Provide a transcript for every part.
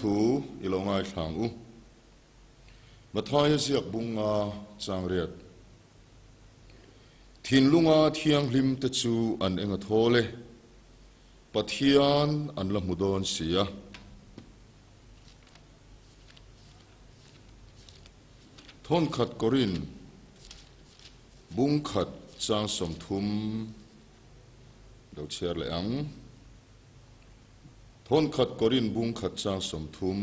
ทูอิลงไอทางอูมาทายเสียกบุงอาจางเรียดทินลุงอาเทียงลิมตะจูอันเองทโอเลปะเทียนอันละมุดอนเสีย ทนขัดกรินบุงขัดจางสมทุมเดอกเชียรเลี้ยงทนขัดกรินบุงขัดจางสมทุม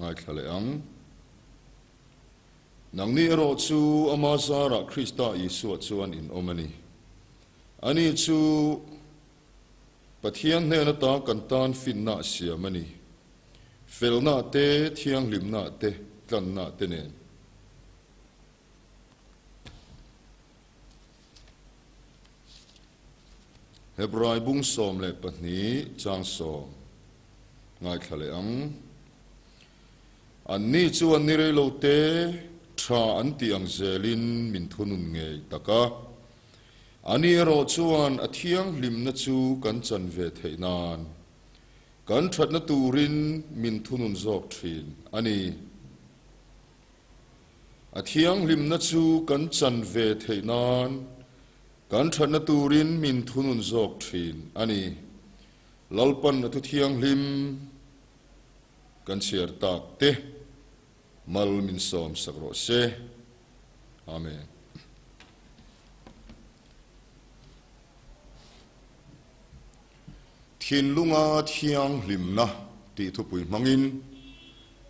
นายทะเลอังนังนี้เราชูอามาซาระคริสต์าอิสวดชวนอินอมนีอันนี้ชูปะเทียนเนนตากันตานฟินนาเสียมนีเฟลนาเตเทียงลิมนาเตกันนาเตเนนเฮบรอยบุ้งสมเลยปนี้จางสมง่ายขลังอันนี้ชวนนิเราเตชาอันตียงเซลินมินทุนุนเงยตะกะอันนี้เราชวนอเทียงลิมนจูกันจันเวทนานกันทัดนตูรินมินทุนุนจอกทินอันนี้อธทยยงลิมนจูกันจันเวทนานกันชนตูรินมินทุนุนจอกทีนอันนี้ลลปันทุเทียงลิมกันเสียตากเตมัลมินซอมสักรเซอาเมน thiên lunga thiang hlim na ti thu pui mangin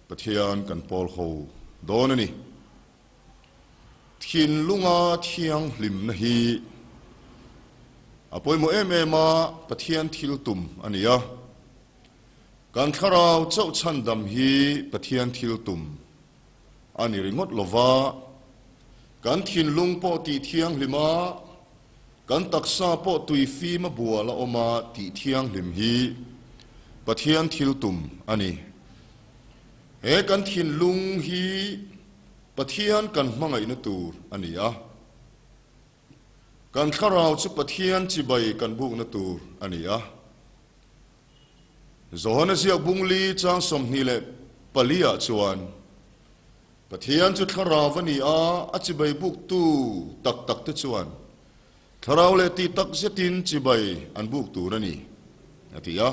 pathian kan pol ho don ani thiên lunga thiang hlim na hi อปวยมเอเมมาปะเทียนทิลตุมอันนี้การขราวเจ้าชันดำฮีปะเทียนทิลตุมอันนี้ริงดลวาการทิ้นลุงปอตีเทียงหิมากันตักซาปอตุยฟีมาบัวละอมาตีเทียงหิมฮีปะเทียนทิลตุมอันนี้เอฮกันทิ้นลุงฮีปะเทียนกันมังไงนตูอันนี้อ่ะกันข้าราชุปะเทียนจีใบกันบุกนตูอันนี้อ่ะจอนเสียบุงลีจางสมนีเละปลียชวนปัเทัยนจุดข้าราววันนี้อ่ะอจีใบบุกตูตักตักตุชวนข้าราวเลตีตักเสตินจีใบอันบุกตูนั่นนี่อันที่อ่ะ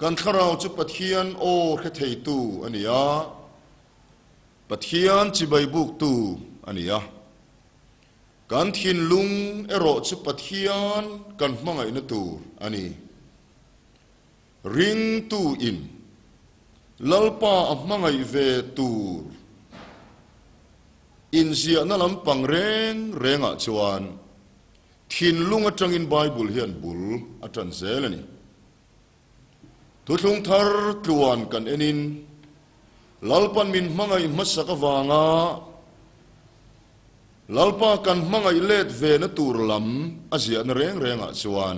กันข้าราวชุปะเทียนโอแค่เทตูอันนี้อ่ะปะเทียจีใบบุกตูอันนี้อ่ะกันทินลุงเอโรสุปทียนกันมังไงนตูอันนี้ริงตูอินลลปาอับมังไงเวตูอินเสียนั่นลำปังเร่งเร่งอ่ะชวนทินลุงอาจังอินไบบิลเฮียนบุลอาจารย์เซลนี่ทุลุงทาร์ตวนกันเอ็นินลลปันมินมังไงมัสกวางอ่ะลลปากันมังไอเลดเวนตูรลมอาเซียนเรงเรงอัศวน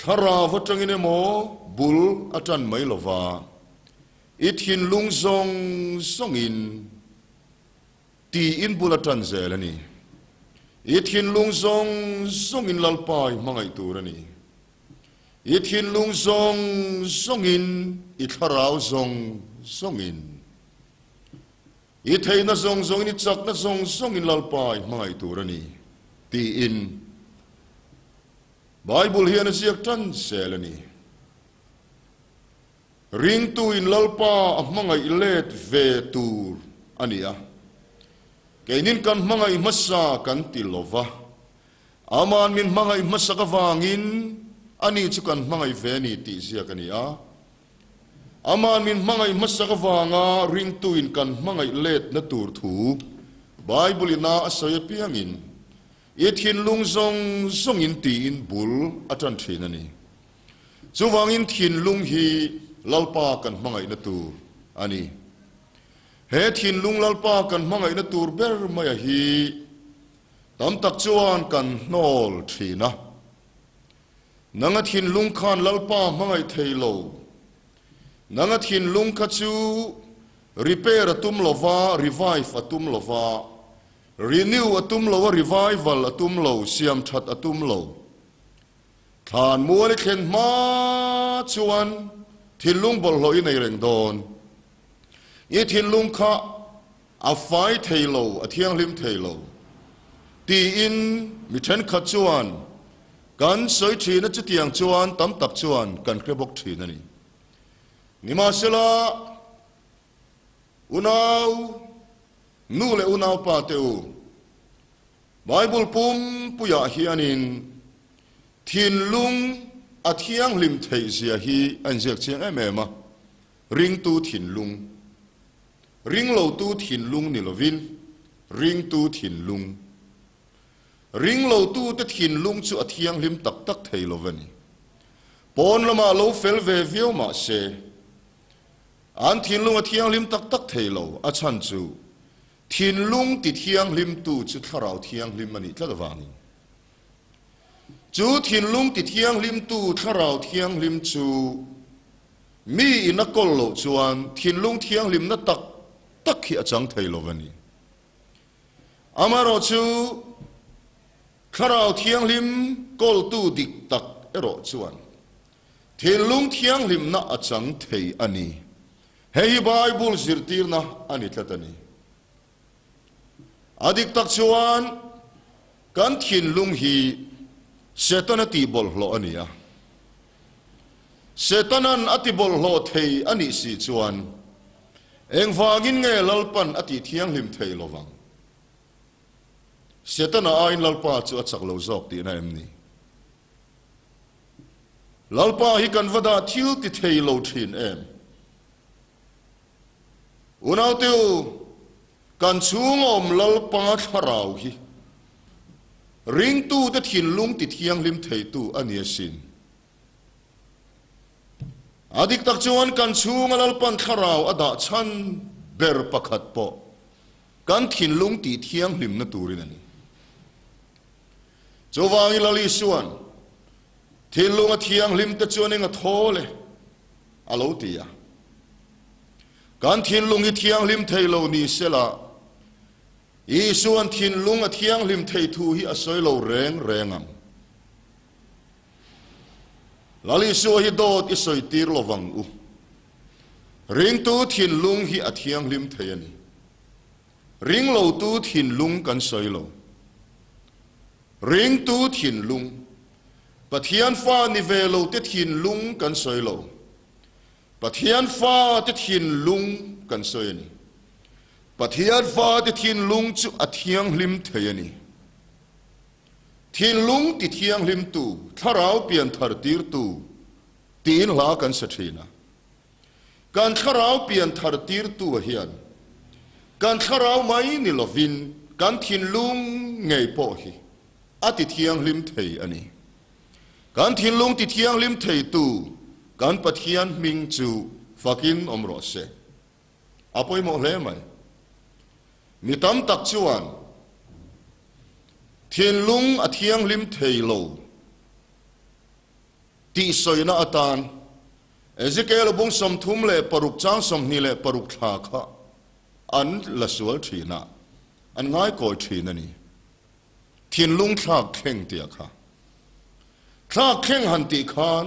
ทาราวัจงินโมบุลอาจารย์ไม่ลวาอิทินลุงซงซงอินตีอินบุลอาจารย์เซลนี่อิทินลุงซงซงอินลลปายมังไอตูรนี่อิทินลุงซงซงอินอิทาราวซงซงอิน Ithay na songsong initsak na songsong inlalpay, mga itura ni. Tiin. Bible hiya na siya tansela ni. Ring tu inlalpa ang ah, mga ilet vetur. Aniya. Ah. Kainin kan mga imasa kan tilova. Aman min mga imasa kavangin. Ani kan mga iveni ti siya kaniya. Ah. ama min mangai masakawanga ring tuin kan mangai let na tur thu bible na asoya piangin it hin lungzong zong in ti in bul atan thin ani chuwangin thin lung hi lalpa kan mangai na tur ani he thin lung lalpa kan mangai na tur ber maya hi tam tak chuan kan nol thina nanga thin lung khan lalpa mangai theilo นังทินลุงคัจูรีเพปอร์ตุมลวารีไวฟ์ตุมลวารีนิวตุมลวารีไวฟ์ตุมลวเสียมชัดตุมลวทานมัวเล็เห็นมาชวนทินลุงบอลลอยในเรงดอนยี่ทินลุงคะอาไฟเทโลอาเทียงลิมเทโลตีอินมิเชนคัจวนกันสวยทีนจุดเตียงชวนตั้มตับชวนกันเครบกทีนนี่ nimasela unau nu le unau pateu bible pum puya hianin thin lung a thiang lim thei sia hi an jek chiang em em a ring tu thin lung ring lo tu thin lung nilovin ring tu thin lung ring lo tu te thin lung chu a thiang lim tak tak thei lovani pon lama lo fel ve vio ma se อันทินลุงเทียงลิมตักตักเทโลอาชันจูทินลุงติเทียงลิมตูจุดขราวเทียงลิมมันนีกและวานี่จูทินลุงติเทียงลิมตูขราวเทียงลิมจูมีอินักกลโลจวนทินลุงเทียงลิมนัตักตักขี้อาจังเทโลวันนี้อามาโรจูขราวเทียงลิมกลตูดิกตักเอโรจวนทินลุงเทียงลิมนัอาจังเทอันนี้ Hei Bible sirtir na anit latani. Adik taksuan kan thin lung hi setan ati bol hlo ania. Setanan ati bol hlo thei ani si chuan. vangin nge lalpan ati thiang lim thei lovang. Setana ain lalpa chu achak lo zok na emni. Lalpa hi kan vada thil ti thei lo thin em. อุณาติกันสูงอมลลปังอัาราวฮีริงตู้จะหินลุงติดเฮียงลิมเทยตูอันเยสินอดีตตักจวนกันสูงลลปันทาราวอดาชันเบรปักขัดปอกันทิ่นลุงติดเฮียงลิมนตูรินันจวางอิลลิส่วนทิ่นลุงเทียงลิมตะจวนเองอโทเลยอโลตียาการทิ้งลุงอีเทียงลิมเทยโลนีเสละอีส่วนทิ้งลุงอเทียงลิมเทยทูฮีอสศยเรแรงแรงอ่ะลลิสัวฮีโดดอีสอยตีรลวังอูริงตูทิ้งลุงฮีอเทียงลิมเทยนี่ริงโลตูทิ้งลุงกันสอยโลริงตูทิ้งลุงปะเทียนฟ้านิเวโลเตทิ้งลุงกันสอยโลประเทียนฟ้าที่ทินลุงกันเสยนี่ประเทียนฟ้าที่ทินลุงจุอเทียงลิมเทยนี่ทินลุงที่ทียงลิมตู่ทาราวเปลี่ยนทารตีรตูตีนลากันสะทนะการทาราวเปลี่ยนทารตีรตูเฮียนการทาราวไม่นิลวินการทินลุงไงพอฮีอติเทียงลิมเทยนี่การทินลุงติ่ทียงลิมเทยตู kan pathian ming chu fakin omro se apoi mo hle mai mi tam tak chuan thiên lung a thiang lim thei lo ti soina atan ezekiel bung som thum le paruk chang som ni le paruk tha kha an la sual thina an ngai kol thina ni thiên lung thak kheng tia kha thak kheng han ti khan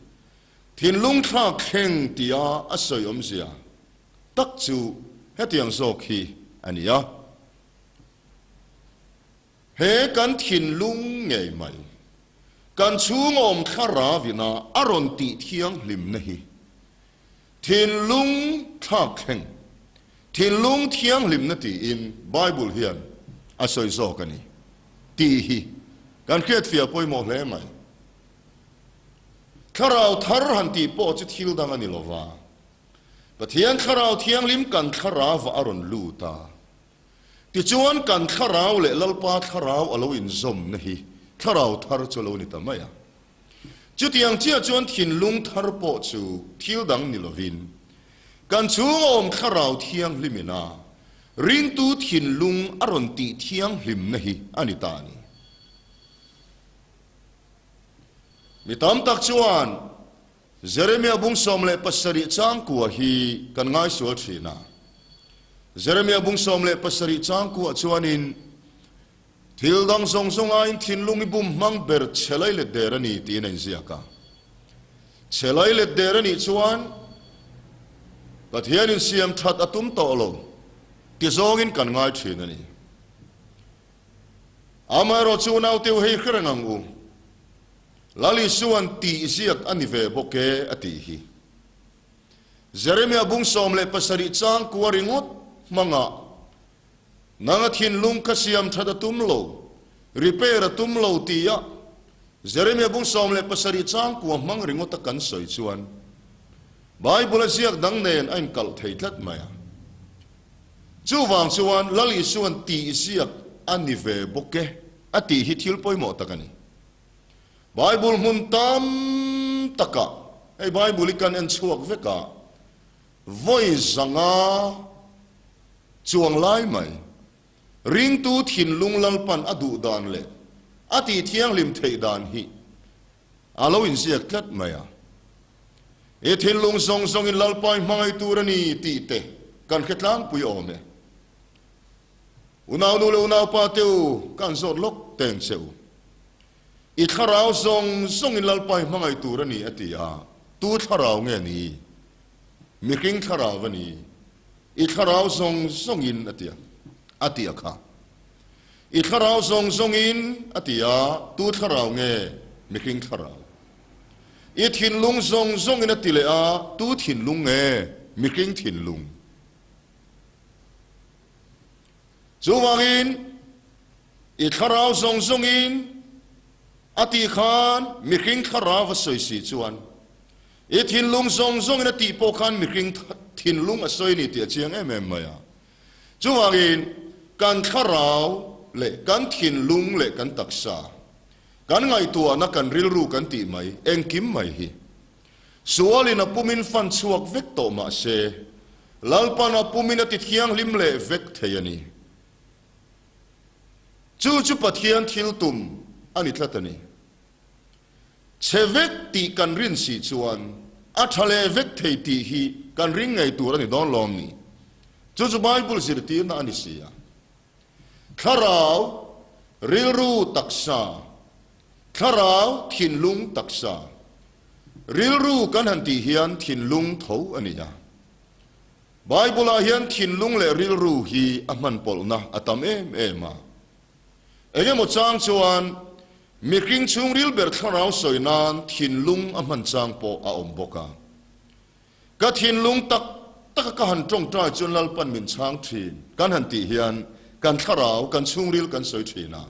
thiên lung thra khen tia a soi om sia tắc chu hết tiếng so khi anh ya he kan thiên lung ngày mai kan chu ngom khara vina aron ti thiang lim nahi thiên lung thra khen thiên lung thiang lim na ti in bible hian a soi so kani ti hi kan khét phía poi mo hle mai ข้าราทารหันตีโอจิทิลดังนิลวาแต่ทียงข้าราเที่ยังลิมกันข้าราวาอรุณลูตาติจวนกันข้าราเลลลปาข้าราอโลอินซมนี่ข้าราทารจลวินิตามัยจุดยังเจ่าจวนทิ่นลุงทารโปจูทิลดังนิลวินกันจูอมข้าราเที่ยังลิมินารินตูทิ่นลุงอรุณตีที่ยังลิมนี่อันิตานี mitam tak chuan jeremia bungsom le pasari chang ku hi kan ngai su thina jeremia bungsom le pasari chang ku chuan in thil dong song song ain thin lungi bum mang ber chelai le derani ti nen zia ka chelai le derani chuan pathian in siam that atum to lo ti zong in kan ngai thina ni amaro chu nau tiu hei khrangang u um. lali suan ti isiat anive ve boke ati hi Jeremia bung som le pasari chang kuaringot manga nangat hin lung kasiam thada tumlo repair tumlo tiya Jeremia bung som le pasari chang kuwa mang ringot kan soi chuan Bible siak dang nen ein kal thei maya chu wang lali suan ti isiat anive ve boke ati hi thil poimo takani Bible hun tam taka ai Bible ikan en chuak veka voi zanga chuang lai mai ring tu thin lung lal pan adu dan le ati thiang lim thei dan hi alo in sia klat maya e thin lung song song in lal pai mai tu rani ti te kan khetlang pui ome unaw nu le unaw pa teu kan zor lok ten seu อิทราวทรงทรงอินลลไปมังไอตัวนี่อติอาตัวทราวเงี้ยนี่มิคิงทราวนี่อิทราวทรงทรงอินอติอาอติอาค่ะอิทราวทรงทรงอินอติอาตัวทราวเงี้ยมิคิงทราวอิทินลุงทรงทรงอินอติเลอาตัวินลุงเงี้ยมิคิงทินลุงจูวังอินอิทราวทรงทรงอินอติขานมีคริงขราวสวยสีจวนอีทินลุงทงทรงนตีโปคันมีคริงทินลุงอสวยนี่เตียเชียงเอ็มเอ็มมาจว่งอินการขราวเละกันทินลุงเละกันตักษากันไงตัวนักกันริลรู้กันตีไหมเอ็งกิมไหมฮีสัวลินะปุ่มินฟันสวกเวกโตมาเซลัลปานะปุ่มินติดเคียงลิมเละเวกเทียนีจู่จู่ปัดเคียงทิลตุมอันนี้ทัตนี้เชวิตีกันรินสิจวนอัตเลววตเตีฮีกันริ้งไงตัวนี้ดอนลอมนี่จุจุไบเบิลสิรตีน่าอันเสียคาราวริรูตักษาคาราวทินลุงตักษาริรูกันหันตีเฮียนทินลุงเทาอันนี้จ้ะไบเบิลเฮียนทินลุงเลริรูฮีอัมันปอลนะอัตามเอมเอมาเอเยมดจางจวนมีกิ่งชุงริลเบิร์เราวสอยนานทินลุงอมันจางโปอาอมบกนก็ทินลุงตักตักกหันตรงใจจนลลปันมินช้างทินกันหันตีเฮียนกันทราวกันชุงริลกันสอยทีนา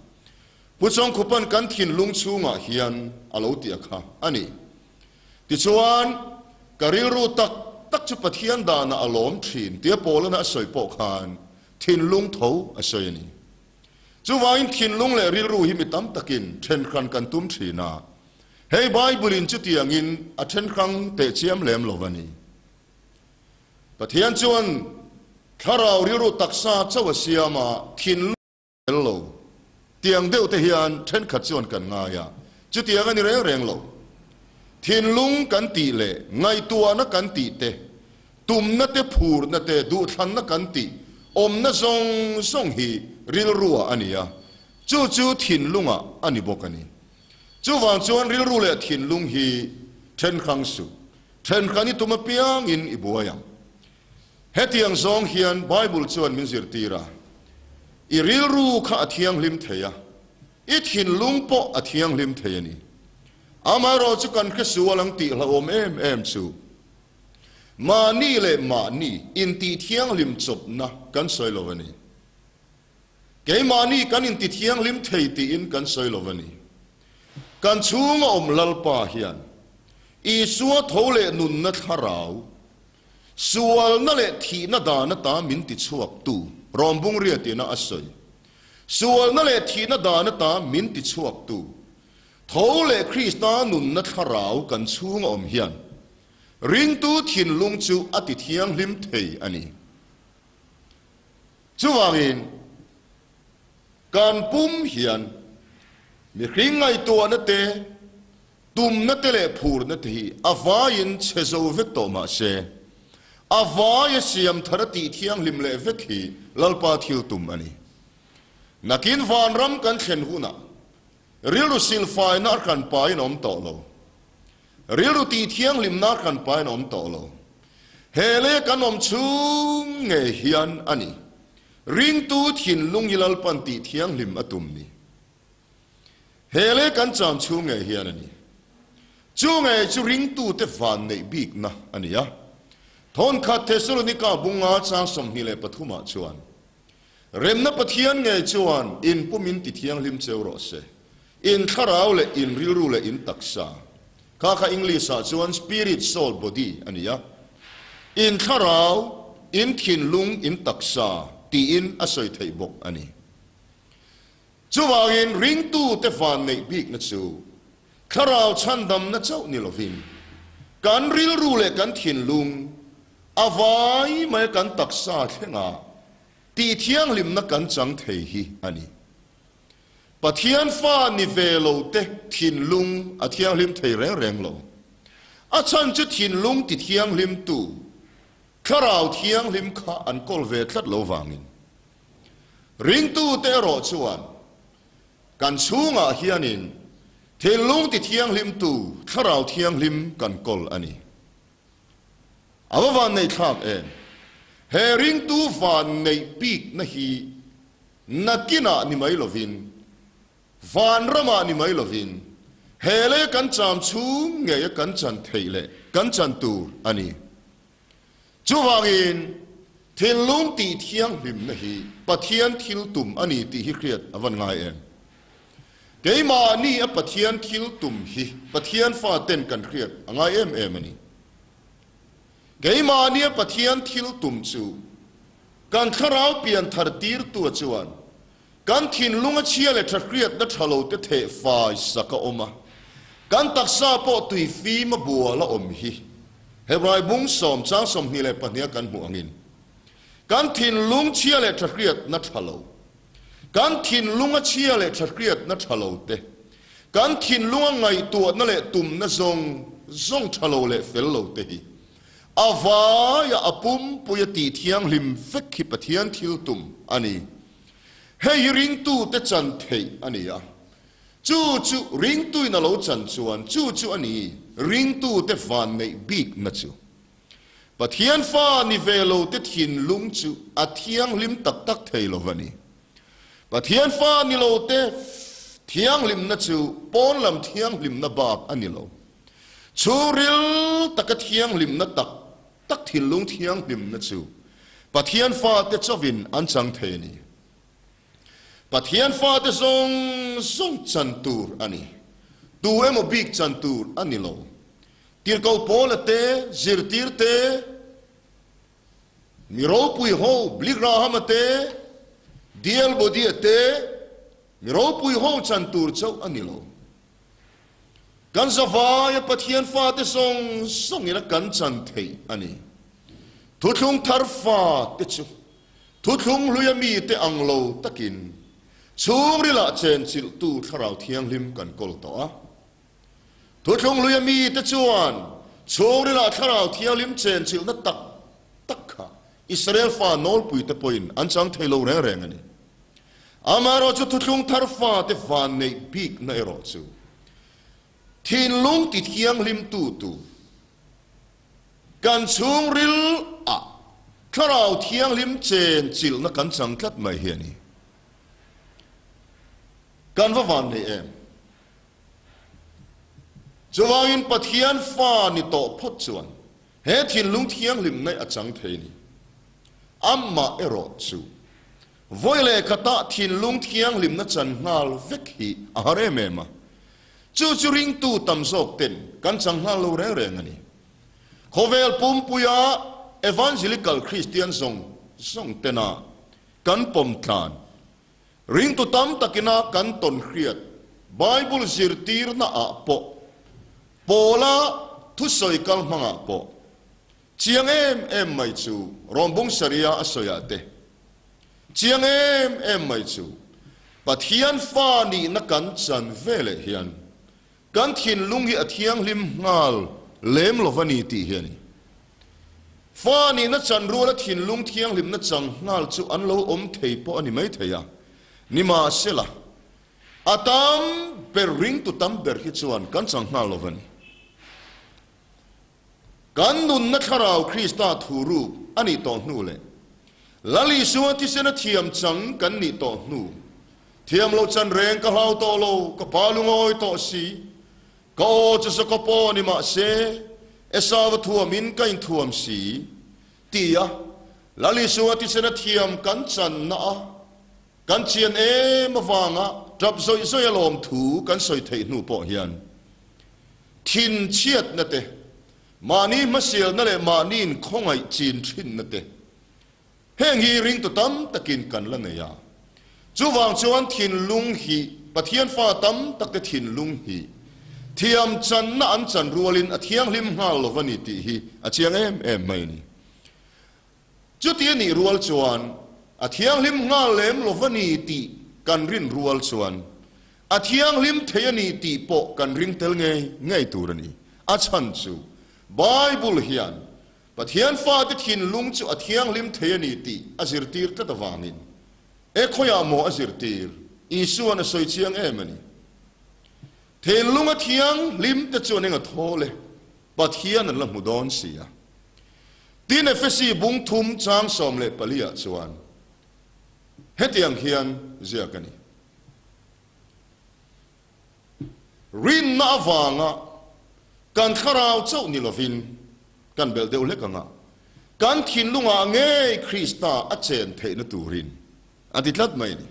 ผู้ทรงคุปันกันทินลุงชุงอาเฮียนอาลูตียค่ะอันนี้ติชวนกริลรูตักตักจุปเทียนดานอารมณ์ทินเตียโปแล้วนะสอยโปคานทินลุงเทาอสอยนี้จู่ว่าอินทินลงเลยริรู้หิมิตัมตะกินเทนครั้งกันตุ้มทีนะเฮ้ยไบเบินจุดียงอินอัจฉริครั้งเตะเชียมเลมโลวานีปะเทียนชวนคาราริรู้ตักซาเจ้าเสียมาทินลงเลวเตียงเดียวเตียนเทนขัดชวนกันง่ายจุดียงอันนี้เรงเรงโลทินลงกันตีเลง่ายตัวนักกันตีเตตุ้มนัตเตผูร์นัตเตดูทันนักกันตีอมนัซงซงฮีริลรัวอันนี้จู่จู่ถิ่นลุงอ่ะอันนี้บอกกันนี่จู่วันชวนริลรัวเลยถิ่นลุงฮีเทนขังสุเทนขันงนี่ตัวมาเปียงอินอีบัวยังเฮติยังสองเฮียนไบเบิลชวนมินสิรตีระอีริลรวข้าเทียงลิมเทียอีถิ่นลุงโปอเทียงลิมเทียนี่อามาโรจุกันขึ้นสู่ลังติละอมเอ็มเอ็มสู่มานี่เลยมานี่อินตีเทียงลิมจบนะกันสวยเลวันนี้ก่มานีกันอินติเทียงลิมเทียติอินกันซอยลวันีกันชูงอมลลปเฮียนอีสัวท่เลนุนนัทฮาราวสวลนั่เลทีนัดานัตามินติดสวบตูรอมบุงเรียตีนาอสัยสวลนั่เลทีนัดานัตามินติดสวบตูท่เลคริสตานุนนัทฮาราวกันชูงอมเฮียนรินตูทินลุงจูอัติเทียงลิมเทยอันนี้ช่วงอินการปุ่มเหียนมีคริงไงตัวนั่นเตตุมนั่นเตเลผูนั่นทีอาฟายินเชโซเวตโตมาเชอาฟ้ายเสียมทรติเที่ยังลิมเลเวกีลลปาทิลตุมอันนี้นักินวานรำกันเช็นหุนะเรียลุสิลไฟนักันไปน้อมต่อโลเรียลุตีเที่ยงลิมนักันไปน้อมต่อโลเฮเลกันอมชุ่งเงียนอันนี้ ring tu thin lung ilal pan ti thiang lim atum ni hele kan cham chu nge hian ani chu nge chu ring tu te van nei bik na ani ya thon kha te sur ni ka bunga chang som hi le pathuma chuan rem na pathian nge chuan in pumin ti thiang lim cheuro se in tharau le in riru le in taksa kha kha english a chuan spirit soul body ani ya in tharau in thin lung in taksa ตีอินอสศัยไทยบกอันนี้จู่ว่าเงินริงตู้เตฟานในบิกนั่นสูคาราวชันดำนั่นเจ้านี่ลวินการริลรู้เลยกันถิ่นลุงอาวายไม่กันตักซาเทงาตีเทียงลิมนักกันจังเทฮีอันนี้ปะเทียนฟ้านิเวโลเตถิ่นลุงอาเทียงลิมเทแรงแรงลงอาชันจะถิ่นลุงติดเทียงลิมตู่คราวที่ยังลิมข้าอันกอลเวทัดโลวังินริงตู้เตโรชวนกันชูงาฮิอยนินเทลุงติเที่ยังลิมตู้คราวที่ยังลิมกันกอลอันนี้อาวันในทากเองเฮริงตู้ฟานในปีกนะฮีนักกินานิไม่ลวินฟานรามานิไม่ลวินเฮเลกันจามชูงเงยกันจันเทเลกันจันตูอันนี้จู่วางอินทิลลุงตีเทียงหิมนะฮีปะเทียนทิลตุ่มอันนี้ตีฮิเครียดอวันไงเองเดี๋ยวมานี่ปะเทียนทิลตุ่มฮีปะเทียนฟาเต้นกันเครียดไงเอ็มเอ็มนี่เกี่ยมานี่ปะเทียนทิลตุ่มจูกันขราวเปลี่ยนทัดตีรตัวจวนกันทิ้งลุงเชียเลทัดเครียดนัทัลโลเตเทฟายสักอมะกันตักซาปตุยฟีมาบัวละอมฮีเบรอยบุ้งสมจ้างสมนี่หละปัเนียกันหัวงิน การทินลุงเชียเลยทกเกียดนัทฮัลโลการทินลุงเชียเลยทกเกียดนัทฮัลโลเตการทินลุงไงตัวนั่นแหละตุ่มนั่งทงทงฮัลโลเลยเฟลโลเตฮีอาวายาอปุ่มปุยตีเทียงลิมฟิกขิปเทียนทิลตุ่มอันนี้เฮยริงตูเตจันเทอันนี้อ่ะจู่จู่ริงตู้นั่นรลจันชวนจู่จู่อันนี้ริงตูเตฟานม่บีกนัจูปัดเฮียนฟานิเวลูเตทินลุงจูอาทเฮียงลิมตักตักเทโลวันนี้แต่ทียนฟานิโลเตเทียังลิมนัจูปนลำเฮียงลิมนับบับอันนี้โลชูริลตักเฮียงลิมนัตักตักทินลุงทฮียงลิมนัจูปัดเฮียนฟาเตจวินอันจังเทนีปัดเทียนฟาเตซงซงจันตูร์อันนี้ตัวเอ็มบิ๊กจันตูร์อันนี้โล Tierkoopolete, Zirtirte, Miropuiho, Bligrahamate, Dielbodiete, Miropuiho, Santurzo, Anilo. Kan savaya patien fate song song ina kan chante ani. Thutlung tarfa techu. Thutlung luyami te anglo takin. Sumri la chen sil tu tharau thiang lim kan kol to a. ตัวชงลุยมีตะชวนโชว์เร้ละทาราเที่ยวลิมเชนชิลนัตักตักค่ะอิสราเอลฟ้านอลปุยตะปอยน์อันจังเทโลเรงเรงันนี่อามารจุทุชงทาร์ฟ้าเตฟานในปีกในรอจูทินลุงติดเคียงลิมตูตูกันชูงริลอะ่าราเที่ยงลิมเชนชิลนักกันจังคัดไม่เฮ็นนี่กันว่าวันในเอ็มจวางอินปัทยนฟ้านิโตพดจวนเฮทินลุงเทียงลิมในอาจังเทนีอัมมาเอรอจูวไยเลคตะทินลุงเทียงลิมนจันงาลเวกฮีอาเรเมมาจูจูริงตูตัมโซกเต็นกันจังฮาลูเรเรงนี่โคเวลปุ่มปุยาเอวานซิลิกัลคริสเตียนทรงทรงเตนากันปมทานริงตูตัมตะกินากันตนเครียดไบเบิลจิรตีร์นาอาปอ pola thu soi kal manga po chiang em em mai chu rombung saria asoya te chiang em em mai chu pat hian fa ni na kan chan vele hian kan thin lung hi athiang lim ngal lem lovani ti hian fa ni na chan ru la thin lung thiang lim na chang ngal chu an lo om thei po ani mai theya nima sela atam per ring tu tam ber hi chuan kan chang ngal lovani กันดุนนัขราวคริสต์ตาทูรูปอันนี้ต่อหนูเลยลลีสวนที่เสนเทียมจังกันนี่ต่อหนูเทียมเราจันเรงก็เฮาต่อโลก็พาลุงอ้อยต่อสีก็จะสกปรนิมาเสเอสาวทัวมินกันทัวมสีตีอะลลิสวนที่เสนเทียมกันจันนะกันเชียนเอมาฟังอะจับซอยซยลมถูกันซอยเทนูปอเฮียนทินเชียดนะเตมานี่มาเสียนั่นแหละมานี่คงไอจีนชินนั่นเอะเฮงฮีริงตัวตั้มตะกินกันละเนี่ยจู่วางจวนทินลุงฮีปะเทียนฟ้าตั้มตะกินทินลุงฮีเทียมจันนั่นจันรัวลินอเทียงลิมฮาลวันนิติฮีอเทียงเอ็มเอ็มไม่นี่จุดที่นี่รัวจวนอเทียงลิมฮาเลมลวันนิติกันรินรัวจวนอเทียงลิมเทียนีติโปกันริงเตลเงไงตัวนี้อะชันจู Bible hian but hian fa te thin lung chu a thiang lim thei ani ti a zir tir ta ta wangin e khoya mo a zir tir isu an soi chiang em ani thei lung a thiang lim te chu ninga thole but hian an la mudon sia tin e fesi bung thum chang som le palia chuan hetiang hian zia kani rin na wanga การข้าราชเจ้านีลวินกันเบลเดลเล็กงะการทิ้งลุงอางเงยคริสตาอาเจนเทนตูรินอันตี่ลัดไม่ดี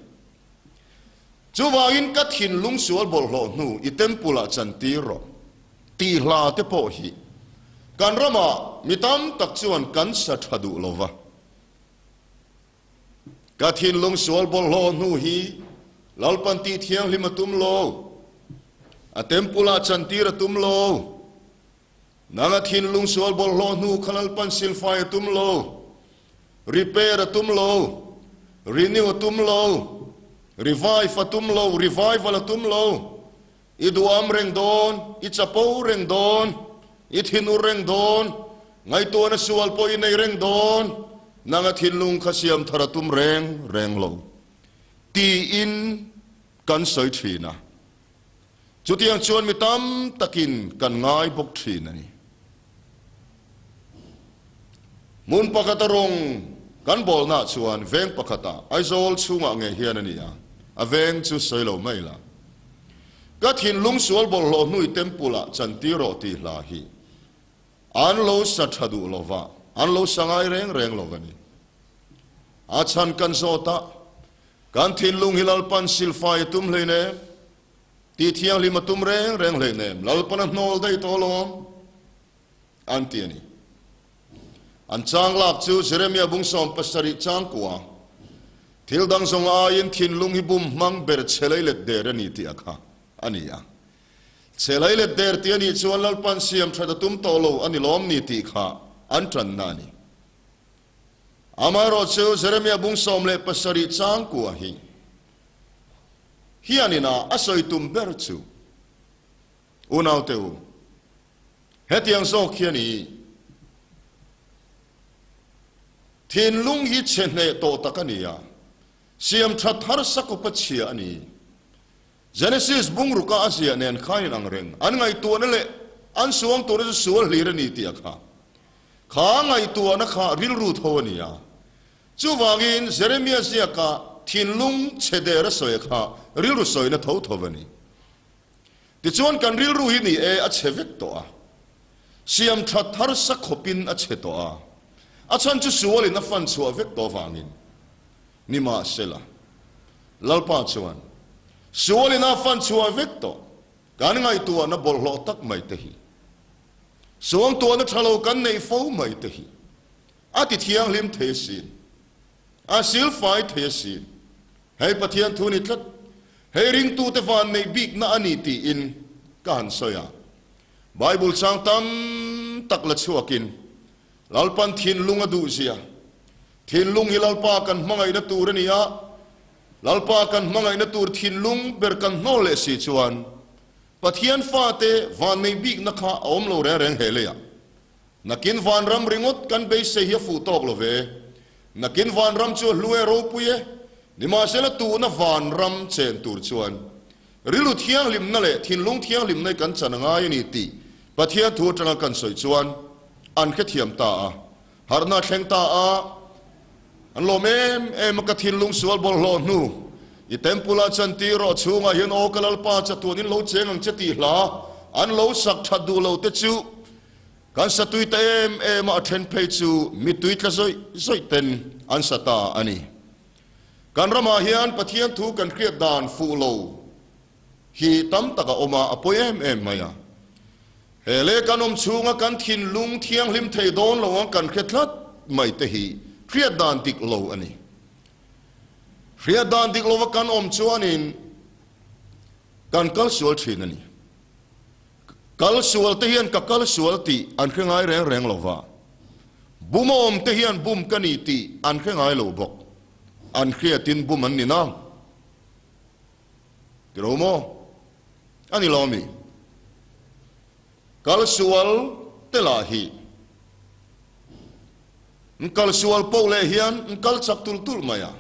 จู่วันกัดทิ้งลุงสวลบอลหลนูอิเทมปุระจันทีรอตีลาเตโอฮีการรำมามิตามตักชวนกันสัตห์ดูลวะกัดทิ้งลุงสวลบอลหลนูฮีลลปันตีเทียงลิมตุมโลอิเทมปุระจันทีระตุมโลนางทินลุงสวลบอลโลนูขลันปันสิลไฟตุ้มโลรีเปรตุ้มโลรีนิวตุ้มโลรีไวฟตุ้มโลรีไวฟลตุ้มโลอิดูอัมเร่งโดนอิจับปูเร่งโดนอิทินูเร่งโดนไงตัวนสวลปอยในเร่งโดนนางทินลุงขเสียมทรตุ้มเร่งเร่งโลตีอินกันสวยทีนะจุดยังชวนมีตั้มตะกินกันง่ายบกทีนี่ mun pakata rong kan bol na chuan veng pakata aizol chunga nge hian ania a veng chu soilo maila gat hin lung sual bol lo nui tempula chanti ro ti hla hi an lo sa thadu lova an lo sangai reng reng lovani a chan kan zota kan thin lung hilal pan silfai tum leine ti thiang lima tum reng reng leine lal pan nol dei tolom antiani an chang lap chu jeremia ya bung som pasari chang kwa thil dang song a yin thin lung hi bum mang ber chelai le der ani ti a kha ani ya chelai le der ti ani chu lal pan siam thada tum to lo ani lom ni ti kha an tran na ni amaro chu jeremia ya bung som le pasari chang kwa hi hi ani na asoi tum ber chu unaw te u hetiang sok khiani thiên lung hi chen ne to takania siam tha thar sakupachia ani genesis bungruka asia nen khain angreng an ngai tu na le an suang tu na sual lir ni ti kha kha ngai tu na kha ril ru thawania chu wangin jeremia sia ka thiên lung chede ra soi kha ril ru soi na tho thawani ti chuan kan ril ru hi ni e a chevek to a siam tha thar sakopin a che to a a chan chu suwa le na fan suwa vek to vangin ni ma sela lalpa chuan suwa le na fan suwa vek to kan ngai tua na bol lo tak mai te hi suang tua na thalo kan nei fo mai te hi a ti thiang lim the sin a sil fai the sin hei pathian thu ni tlat hei ring tu te van nei big na ani ti in kan soya bible sang tam tak la chuakin ลัลปันทินลุงอดูเสียทินลุงฮิลัลปากันมังไงนัตูเรนียะลัลปากันมังไงนัตูทินลุงเบิกันโนเลสิชวนปัทเทียนฟ้าเตวานไม่บิกนักฮาอมโลเรนเฮเลียนักินวานรำริงุตกันเบสเซียฟูตอกลเวนักินวานรำชัวลูเอโรปุยนิมาเซลตูนวานรำเซนตูรชวนริลุทียงลิมนั่ลทินลุงทียงลิมในกันสนงายนิติปัทเทียนทูตนักกันสวยชวนอันค่เทียมตาหารนาแข่งตาอันลมเอ็มเอ็มกระทินลุงสวลบอลลอนูอีเต็มปุลาจันตีรอชูงาเห็นโอกลลปาจตัวนี้โลเจงังจตีหลาอันโลสักทัดดูโลเตจูกันสตุยเต็มเอ็มอัเทนเพจูมีตุยกระซอยซอยเต็นอันสตาอันนี้การรมาเฮียนปะเทียนทูกันเครียดดานฟูโลฮีตัมตะกะอมาอปอยเอมเอ็มมายาเลกันอมชูงกันทินลุงเทียงลิมไทยโดนลงกันเคล็ดลับไม่ตะฮีเครียดดานติกโลอันนี้เครียดดานติกโลวกันอมชวนี้กันกัลสวลทินอันนี้กัลสวลเฮียนกับกัลสวลตีอันเครื่องไอแรงแรงลงวาบุมอมเฮียนบุมกันอีตีอันเครื่องไอโลบกอันเครียดตินบุมันนี่น้องกรโมอันนี้ลอมี cultural te la hi n cultural po le hian n kal chak tul tul maya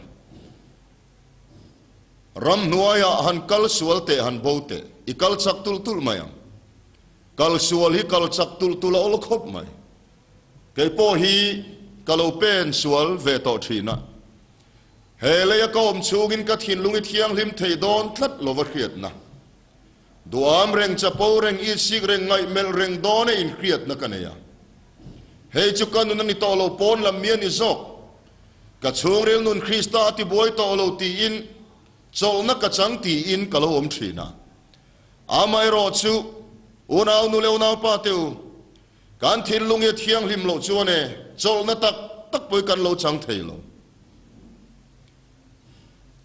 ram nuaya han cultural te han bote i kal chak tul tul maya cultural hi kal chak tul tul ol khop mai ke po hi kalo pen sual ve to thina hele ya kom chungin ka thin lungit hiang lim theidon tlat lowa khriat na ดูอามเร่งจะพูเร่งอีสิกเร่งไงเมลเร่งดอนอินครียดนักเนียเฮจุกันนุนนี่ตัวลรปนลำเมียนิจกกัจชวงเรื่องนุนคริสต์อาทิบอยตัวลตีอินจอลนักกัะชังตีอินกะโลมทีนะอามายรอชูอุณาวนุเลวนาวปาเตวกันทิลลุงเดเฮียงลิมโลชวนเนจอลนักตักตักปยกันโลจังเทโล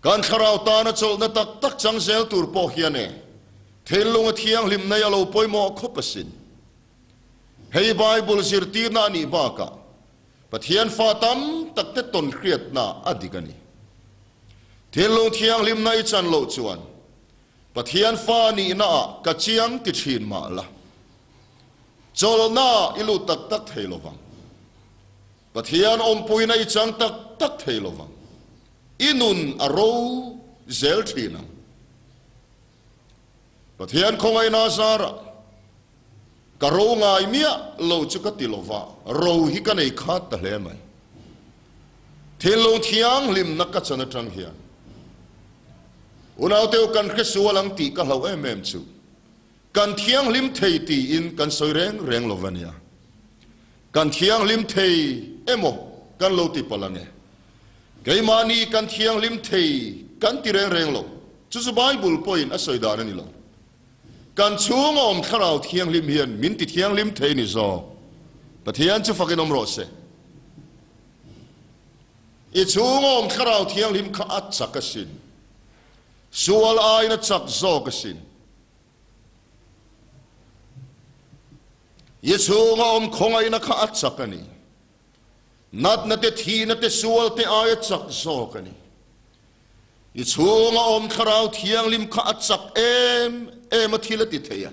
กันขราวตานะจอลนักตักตักจังเซลตูร์่อเฮียเนเทลุงเทียงลิมในเราปอยมอคบสินเฮไบเบิลสิรตีนานีบากะปะเทียนฟาตัมตักเตตนเครียดนาอดีกันีเทลุงเทียงลิมในจันโลจวนปะเทียนฟานีนากะเชียงกิชินมาละจอลนาอิลูตักตักเทลวังปะเทียนอมปุยในจังตักตักเทลวังอินุนอโรเซลทีนังก็เทียนคงไอ้นาซาระกะโรงายเมียรลจุกติลว่าูรหิกันไอ้ขาดต่เลมันเทียนลงเทียงลิมนักกัจจนะทังเฮียนอุณาเตียวกันคริสวลังตีก็เหาเอเมมจูกันเทียงลิมเทียตีอินกันสวยเร่งเร่งลวันียกันเทียงลิมเทียเอโมกันโลติปลังเยไกมานีกันเทียงลิมเทียกันตีเร่งเร่งโลจุสไบเบิลพอยน์อสวยดานนนี่โล kan chung om um kharau thiang lim hian min thiang lim the ni zo pathian chu fakin om ro i chung om um kharau thiang lim kha at chakasin sual ai na chak zo kasin i om um na at nat na te thi na te sual te zo kani i chung om kharau thiang lim kha achak em em a thila ti theya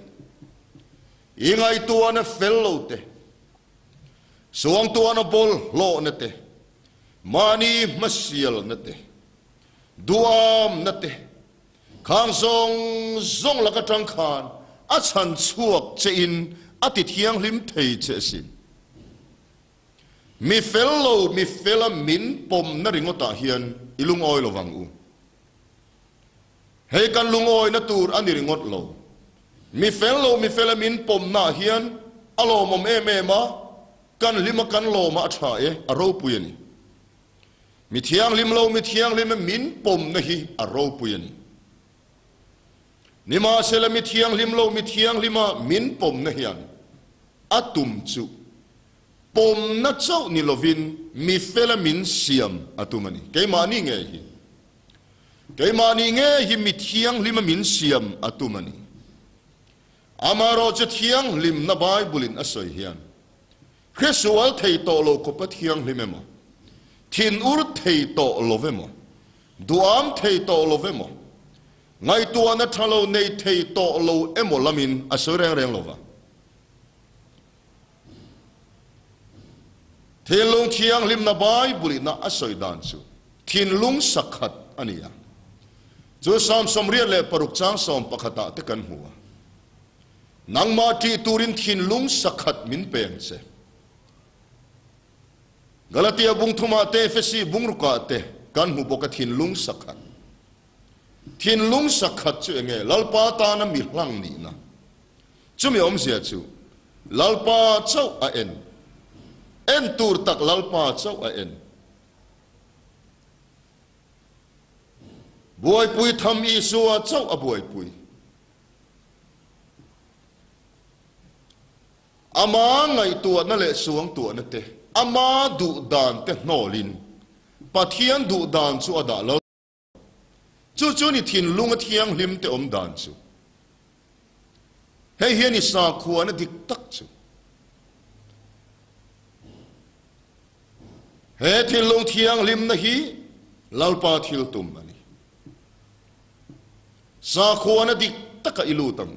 i ngai tuan a fel te suang tuan a bol lo na te mani masial na te duam na te khang song zong la ka tang khan a chan chuak che in a ti thiang lim thei che sin mi fel lo mi fel a min pom na ringota hian ilung oi lo u เฮกันลุงโอยนตูรอันนี้ริงดโลมีเฟลโลมีเฟลมินปมน้าเฮียนอโลมอมเอเมมากันลิมกันโลมาชาเออโรปุยนมีเทียงลิมโลมีเทียงลิมมินปมนะฮีอโรปุยนนิมาเซลมีเทียงลิมโลมีเทียงลิมามินปมนะฮียนอตุมจุปมนะเจ้านิโลวินมีเฟลมินเสียมอตุมันนี่เกมานี่ไงเกมานิเงี้ยยิมิเที่ยงลิมมินเซียมอะตุมันอามาโรจะเทียงลิมนบายบุลินอสัยเฮียนคริสตัลเทยตโลกปะเทียงลิเมมทินอุรเทยตโลเวมดูอามเทยตโลเวมไงตัวนัทโลเนยเทยตโลเอมลามินอสยเรงเรงโลวาเทลงเทียงลิมนบายบุลินอสัยดานซุทินลุงสักขัดอันนี้ Zul sam ria le parukchang som pakhata ah te kan hua. Nang ma ti turin thin lung sakhat min peng se. Galatia bung thuma te fesi bung ruka te kan hu boka thin lung sakhat. Thin lung sakhat chu enge lalpa ta na mi hlang ni na. Chumi om sia chu lalpa chau a en. En tur tak lalpa chau a en. บวยปุยทำอีสัวเจ้าอบวยปุยอามาไงตัวนั่นแหละสวงตัวนั่นเตอามาดุดานเตนลินปะเทียนดุดานสัอดาลจู่จู่นี่ทิ้นลุงเทียงลิมเตอมดานสัเฮียเฮียนี่สาขวานดิกตักสวเฮทิ้นลุงเทียงลิมนะฮีลาลปาทิลตุมมัน sakhuana dik taka ilu tang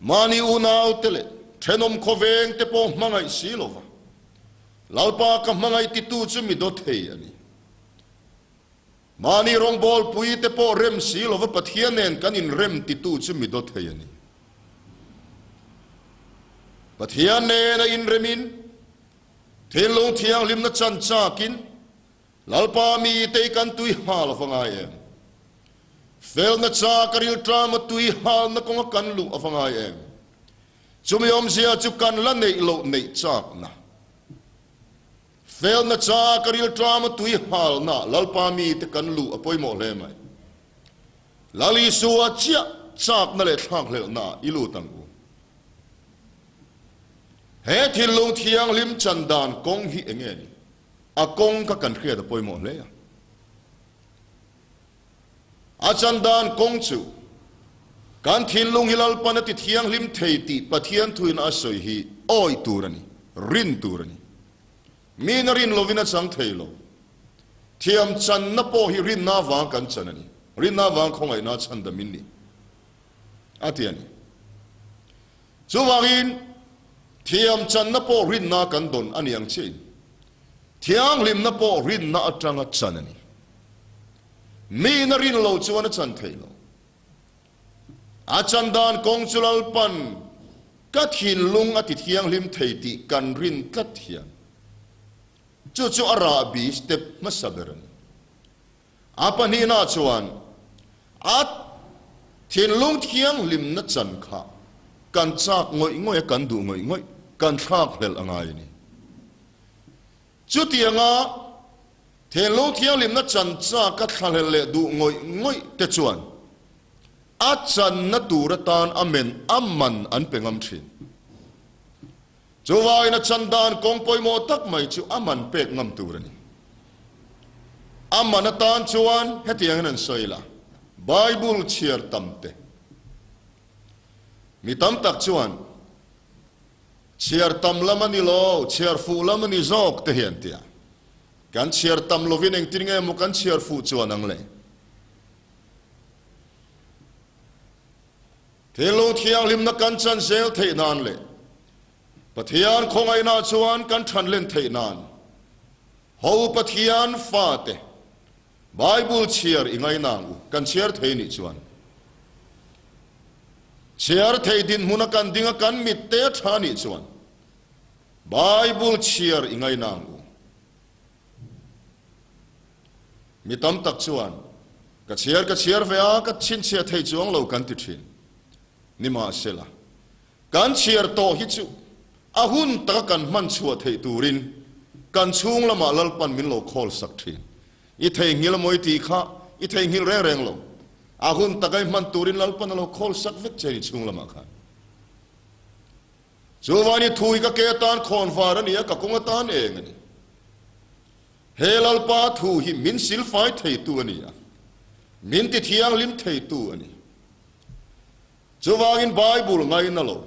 mani unau tele thenom khoveng te po mangai silova lalpa ka mangai ti tu chu mi do thei ani mani rong bol pui te po rem silova pathianen kan in rem ti tu chu mi do thei ani pathianen a in remin thelong thiang limna chan cha kin lalpa mi te kan tui hal vangai em fel na cha karil tra ma tui hal na kong kan lu afangai em chumi om sia chu kan la nei lo nei chak na fel na cha karil tra ma tui hal na lalpa mi te kan lu apoi mo le mai lali suwa chia chak na le thang le na ilu tang u he thil lung thiang lim chandan kong hi enge ni a kong ka kan khia da poi mo le ya อาจารย์ดานกงจูการทินลุงฮิลลปนติที่ยงลิมเทติปัทยันทุนอาศัยฮีโอ้ยตูรนีรินตูรนีมีนรินโลวินาจังเทโลเที่ยมจันนปอฮีรินนาวังกันจันนีรินนาวังคงไอนาจันดมินนีอาทียนีู่วงอินเที่ยมจันนปอรินนากันดนอันยังเชนเที่ยังลิมนปอรินนาอัตรังจันนี mi na rin lo chuan a chan thei lo a chan dan kong chulal pan kat hin lung a ti thiang lim thei ti kan rin tlat hian chu chu ara bi step ma saberan a pan hi na chuan a thin lung thiang lim na chan kha kan chak ngoi ngoi kan du ngoi ngoi kan thak hel angai ni chu tianga thế lâu thiếu lim nó chân cha các thằng lệ lệ đủ ngồi ngồi tết chuẩn a chân nó đủ ra tan amen amman an pe ngam thin chú vai nó chân đàn công bôi mô tắc mày chú amman pe ngam tu ra ni amman nó tan an hết tiếng nên soi là bible chier tâm te mi tâm tam tak chuan chier tam lamani lo chier fu lamani zok te hiện tiang kan chiar tam lovin eng tinge mo kan chiar fu chuan ang le thế lô thiang lim na kan chan zel thei nan le pathian khong ai na chuan kan than len thei nan ho pathian fa te bible chiar ingai nang u kan chiar thei ni chuan chiar thei din huna kan dinga kan mit te thani chuan bible chiar ingai nang u มีตำตักชวนก็เชียร์ก็เชียร์เฟียก็ะชินเชียร์เทยจวงเรากันติดชินนี่มาเสละกันเชียร์โตฮิจูอาหุ่นตะกันมันชัวเทยตูรินกันช่วงละมาลลปันมินโราคอลสักทีอิเทยงิลมวยตีข้าอิเทยงิลแรงแรงลราอาหุ่นตะกันมันตูรินลลปันโราคอลสักวิจัยช่วงละมาข้าจูวานี่ถุยก็เกตานคอนฟารันียกับกงตานเองนี่เฮลลปาทูหิมินสิลไฟเทตัวนี้มินติเทียงลิมเทตัวนี่จวางินไบเบุลไงนั่นล่ะ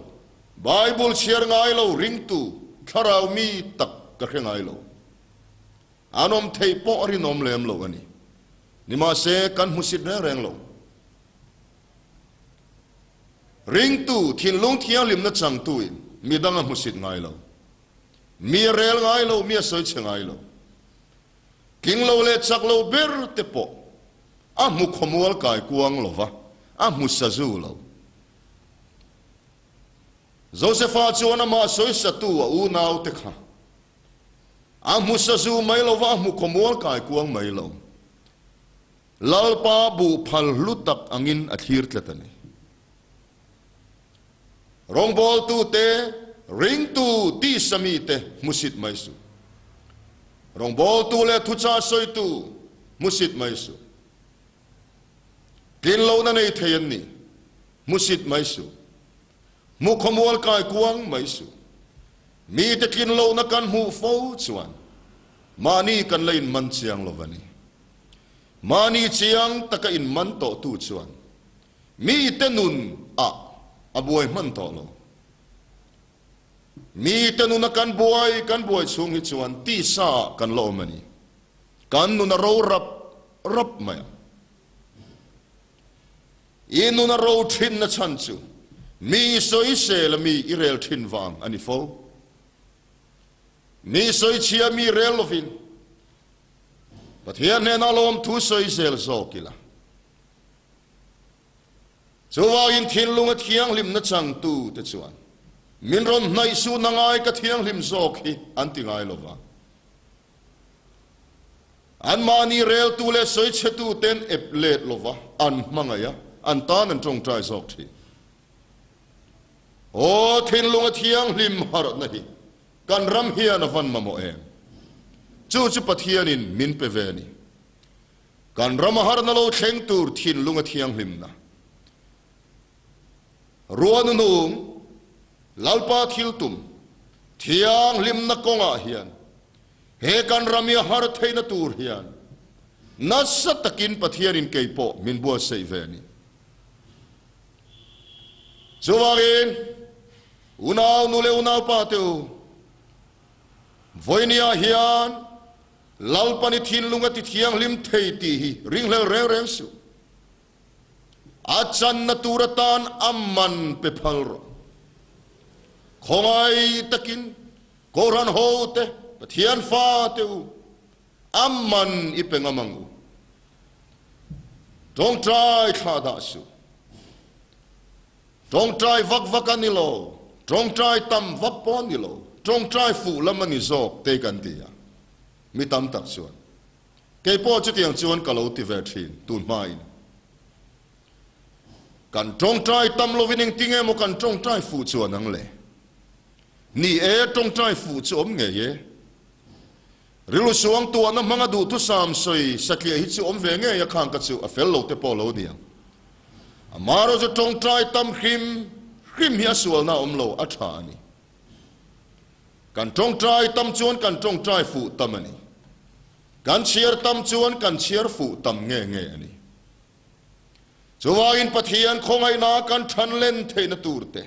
ไบเบุลเชียร์ไงล่ะริงตูคาราวมีตักกระเงไงล่ะอานอมเทปอรินอมเลมล่ะกันนี่นิมาเซกันมุสิดแรงล่ะริงตูทินลุงเทียงลิมนัดสังตัวมีดังมุสิดไงล่ะมีเรลไงล่ะมีสอยเชงไงล่ะ king lo le chak lo bir te po a mu khomol kai kuang lova a mu sazu lo josepha chuana ma soi satu a u nau te kha a mu sazu mai lova mu khomol kai kuang mai lo lalpa bu phal lutak angin a thir tlatani rongbol tu te ring tu ti samite musit mai su so. rong bol tu le thu cha soi tu musit mai su tin lo na nei theyan ni musit mai su mu khomol kai kuang mai su mi te kin lo na kan hu fo chuan mani kan lein man chiang lo vani mani chiang taka in man to tu chuan mi te nun a abuai man to lo มีแต่นุนกันบวยกันบวยสูงหิจวนตีสากันโลมันนี่กันนุนรูรับรับมาอินุนรูทินนะชันจูมีสอยเซลมีอิเรลทินวังอันนี้โฟมีสอยเชียมีเรลฟินป่เฮียเนนอามทุสอยเซลโซกิละจูว่าอินทินลุงเทียงลิมนะชังตูแต่ชวนมินรอนายสูนังายกะเทียงลิมโซกีอันติงายลวะอันมานีเรลตูเลสอยเชตูเตนเอปเลดลวะอันมังไงอันตานันจงใจสอกทีโอ้ทินลงเทียงลิมฮารนะฮีกันรำเฮียนฟันมาโมเอมจู่จู่ปะเทียนินมินเปเวนีกันรำฮารนโลเชงตูทินลงเทียงลิมนะรัวนุ่ง lalpa thiltum thiang limna konga hian he kan ramia har theina tur hian nasa takin pathian in keipo min bua sei ve ni zuwarin unau nule unau patu voinia hian lalpani thin lunga ti thiang lim thei ti hi ringhlel re rem su achan natura tan amman pe phalro không ai khongai takin koran ho te pathian pha te u amman ipengamangu don't try khada su don't try vak vakanilo don't try tam vaponilo don't try fu lamani zok te kan dia mi tam tak suan ke po chu tiang chuan kalo ti ve thin tun mai kan trong trai tam lo vining tinge mo kan trong trai phụ chuan năng lệ. นี่เอตรงใจฝูจอมเงี้ย่รีลสวงตัวนั้นมังดูทุสามสยสักเหตุอมเวงเงี้ยขังกัจจุอาเฟลโลเตปอลลเนียมารจะตรงใจตัำคริมคิมเฮียสวลนาอมโลอัฐานีกันตรงใจตั้มชวนกันตรงใจฝูตั้มนี่กันเชียร์ตั้มชวนกันเชียร์ฝูตั้ำเงี้ยเงี้ยนี่จวาอินปะเทียนคงไอนากันทันเล่นเทนตูร์เต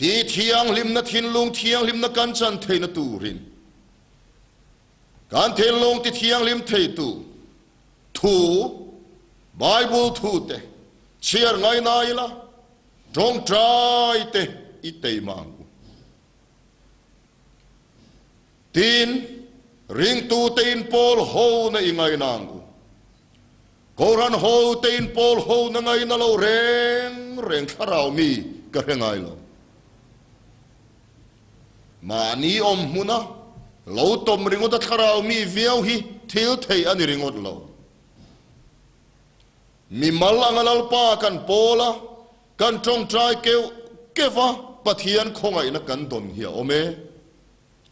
ทีเทียงลิมนาทินลงเทียงลิมนากันจันเทนตูรินกันเทนลงทีเทียงลิมเทตูทูไบเบิลูเตเชียร์ไงนายละจงใจเตอิเตมังทีนริงตูเตินพอลโฮนองไงนางกูกรันโฮเตินพอลโฮนไงนั่นเราเร่งเร่งขาราวมีก็เรงไงล่ะมานีอมมุนะโลตมริงอตะคารามีเวียวฮิเทลเทอันริงอตโลมีมัลังอลัลปากันโปลากันจงใจเกวเกวะปะเทียนคงไอนะกันดนเฮียโอเม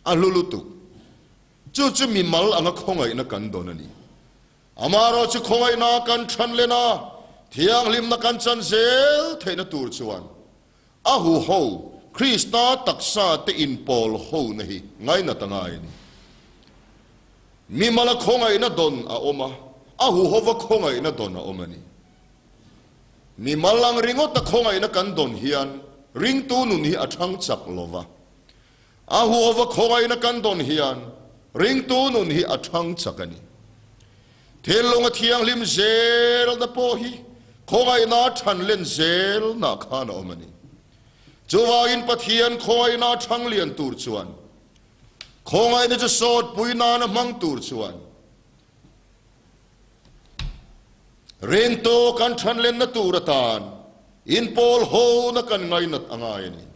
อัลลูลุตุจุจุมีมัลังอคงไอนะกันดนนี่อมารอชิ Krista taksa te in Paul ho nahi hi ngai na tangai mi mala khongai na don a oma a hu hova khongai na don a oma ni mi malang ringo ta khongai na kan don hian ring tu nun hi athang chak lova a hu hova khongai na kan don hian ring tu nun hi athang chakani thelong thiang lim zel da po hi khongai na than len zel na khana omani จัวอินปะเทียนคอยนาชังเลียนตูรชวนคงไอ้จะสดปุยนานมังตูรชวนเรนโตกันชันเล่นนตูรตานอินพอลโฮนักันไงนัดอ่างไงนี่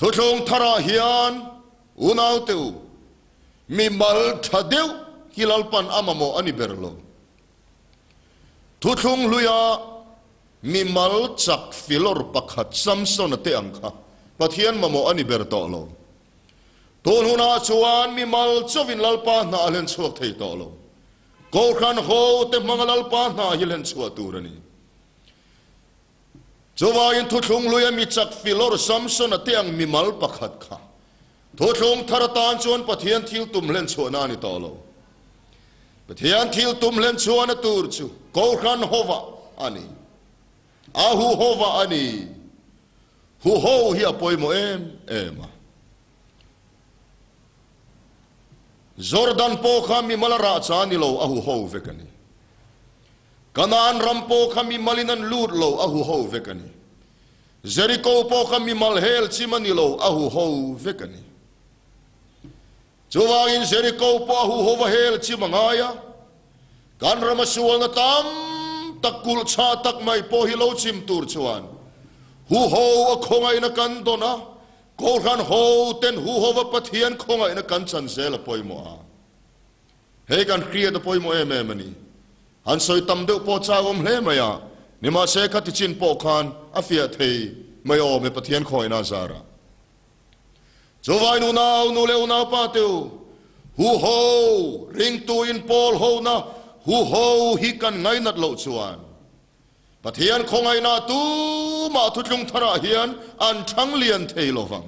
ทุองทราฮิยนอุณาวเตวมีมัลทัดเดวกิลลปันอามาโมอันนี้เบรลทุองลุยา mi mal chak filor pakhat samson te angkha pathian mamo ani ber to lo ton huna chuan mi mal chovin lalpa na alen chuak thei to lo ko khan ho te mangal lalpa na hilen chuwa turani chowa in thuthung luya mi chak filor samson te ang mi mal pakhat kha thuthung tharatan chuan pathian thil tum len chuana ni to lo pathian thil tum len chuana tur chu ko khan hova ani Ahu hova ani. Hu hou hia poi mo em, ema. Jordan po kami malara chani lo ahu ho vekani. Kanaan ram po kami malinan lut lo ahu ho vekani. Jericho po kami malhel chimani lo ahu ho vekani. Chuwangin Jericho po ahu ho vahel chimangaya. Kan ramasuang tam takul cha tak mai po hi lo chim tur chuan hu ho a khongai na kan do na ko ran ho ten hu ho va pathian khongai na kan chan zel poi mo a he kan kriya da poi mo em em ani han soi tam de po cha om hle ma ya ni ma se kha chin po khan a fia thei mai o me pathian khoi na zara zo vai nu nau nu le na pa teu hu ho ring tu in pol ho na hu ho hi kan ngai nat lo chuan pathian khong ai na tu ma thu tlung thara ah hian an thang lian thei lo wang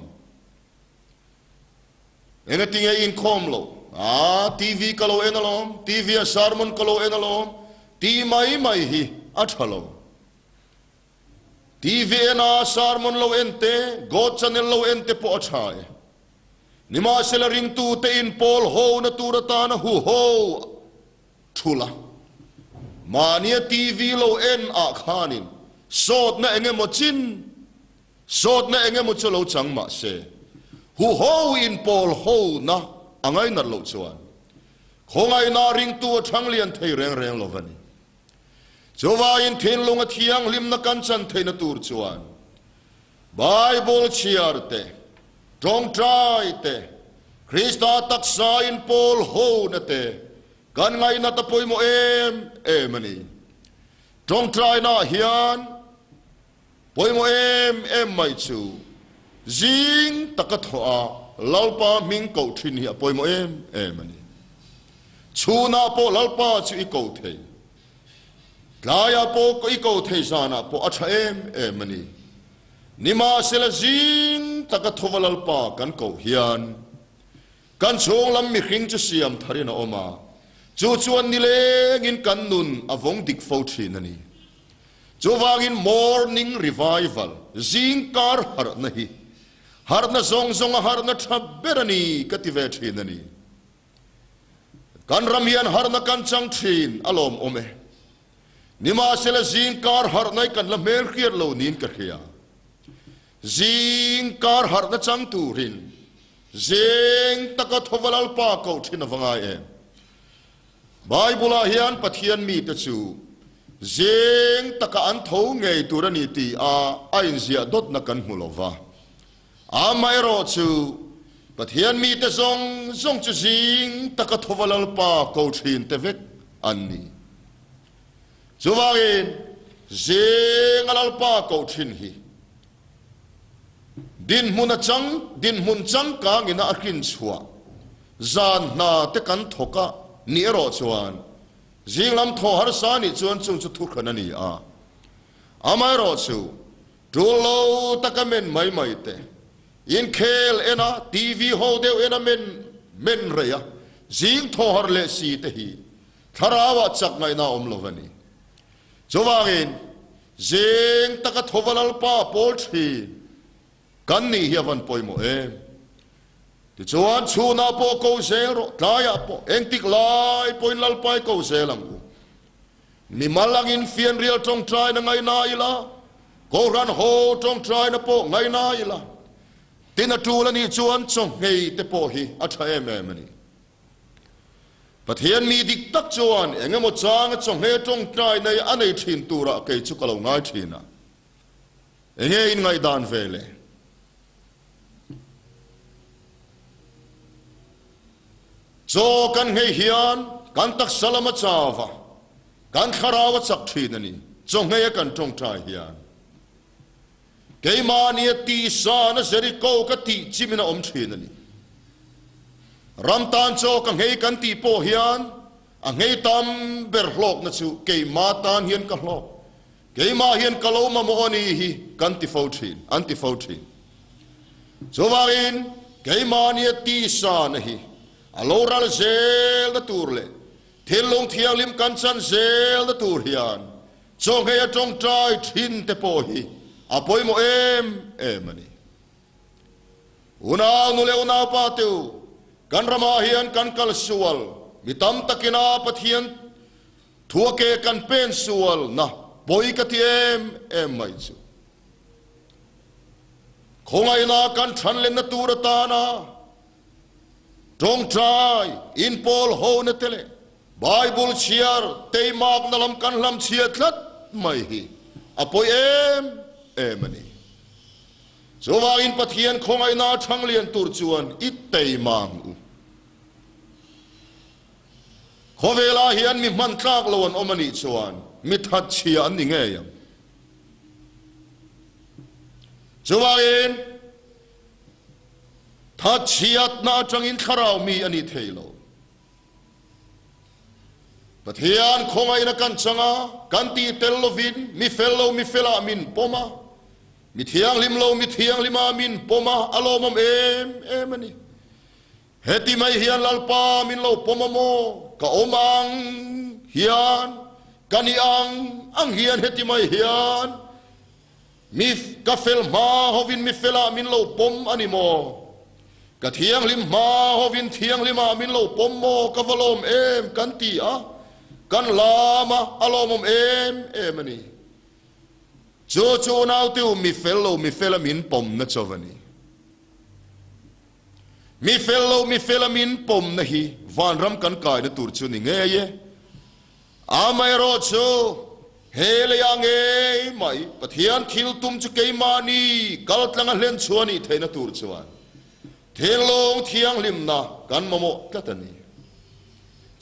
enga tinga in khom lo a tv kalo enalom tv a sarmon kalo enalom ti mai mai hi athalo tv e na sarmon lo ente go channel lo ente po athai e. nima selaring tu te in pol ho na tu rata na hu ho ทุละมาเนียทีวีเราเอ็นอาคานินสดนะเองมจินสดนะเองมจุเราจังมาเสฮูโฮอินปอลโฮนะอังไงนั่นเราชวนคงไงนาริงตัวทั้งเลียนเทยเรียงเรียงเราวันนี้จวาอินเทนลงเทียงลิมนักันจันเทนตูรชวนไบเบิลเชียร์เตตรงใจเตคริสตาตักสายอินปอลโฮนะเต gan ngai na tapoi mo em em ani trong trai na hian poi mo em em mai chu jing takat ho a lalpa ming ko thin hi poi mo em em ani chu na po lalpa chu i ko thei laya po ko i ko thei sana po atha em em ani nima sela jing takat ho lalpa kan ko hian kan chong lam mi khing chu siam thari na oma chu chuan ni lengin kan nun avong dik fo thin ani chuwangin morning revival zing kar har na hi har na zong zong har na thaber ani kative thin ani kan ram hian har na kan chang thin alom ome nima sele zing kar har na kan la mel khier lo nin ka khia zing kar har na chang turin zeng taka thovalal pa ko thin awangai em Bible hian pathian mi te chu zeng taka an tho ngei turani ti a ain zia dot na kan hulova a mai ro chu pathian mi te zong zong chu zing taka thovalal pa ko thin te vek an ni chuwangin zeng alal pa ko thin hi din mun chang din mun chang ka ngina akrin chua zan na te kan thoka ni ero chuan zinglam tho har sa ni chuan chung chu thuk khana ni a amai ro chu tulo takamen mai mai te in khel ena tv ho deu ena men men reya zing tho har le si te hi tharawa chắc ngay na om ta chowangin zing taka thovalal pa pol thi kan ni hiawan poimo em eh. ti chuan na po ko zero tlaya po engtik lai po in lalpai ko zelang u mi malang in fian real tong try na ngai na ila ko ran ho tong try na po ngai na ila Tinatula tula ni chuan chong ngei te po hi a tha em em ni but hian mi dik tak chuan engemo chang chong he tong trai nei anei thin tura ke chu kalo ngai thina enge in ngai dan vele zo kan hij hier kan tak salamat zava kan gerawat zak tredeni zo hij kan tong ta hier kei mani het die saan is er die kouka die jimina om tredeni ramtaan zo kan hij kan die po hier a ngay tam berhlok na tsu kei ma taan hien ka hlok kei ma hien ka lo ma mohani hi kan ti fautin an ti fautin zo so, varin kei mani het die saan hier aloral zel da tur le thilong thiang lim kan san zel da tur hian chong he chong tai thin te po hi apoi mo em em Una unal nule una pa tu kan rama hian kan kal sual mitam takina pathian thua ke kan pen sual na boi ka em em mai chu khongai na kan chan le na tur ta na trong trai in pol ho na tele bible chiar te mak na lam kan lam chia thlat mai hi apoi à, em em ani so wa in pathian khong ai na thang lian tur chuan i te mang u khovela hian mi man tlak lon omani chuan mi that chia an ni nge yam in ถ้าเชียดนาจังอินคาราวมีอันนี้เทโลปะเทียนคงไอ้นักันจังอ่ะกันตีเตลโลวินมีเฟลโลมีเฟลามินปมามีเทียงลิมโลมีเทียงลิมามินปมาอารมณ์เอ็มเอ็มอันนี้เฮติไม่เฮียนลลปามินโลปมาโมก็อมังเฮียนกันีอังอังเฮียนเฮติไม่เฮียนมีกาเฟลมาฮวินมีเฟลามินโลปมอันนี้โมกะเทียงลิมมาฮวินเทียงลิมามินโลปมโมกะวะโลมเอมกันตีอะกันลามะอะโลมอมเอมเอมนี่จูจูนาวติวมิเฟลโลมิเฟลมินปมนะจวนีมิเฟลโลมิเฟลมินปมนะฮีวานรัมกันกายนะตูรจูนิเงยอาไมโรจูเฮลยังเอไม่ปะเทียนทิลตุมจุเกมานีกัลตังเล่นชวนีเทนะตูรจวนเทลงเทียงลิมนะกันมโมกัตนี้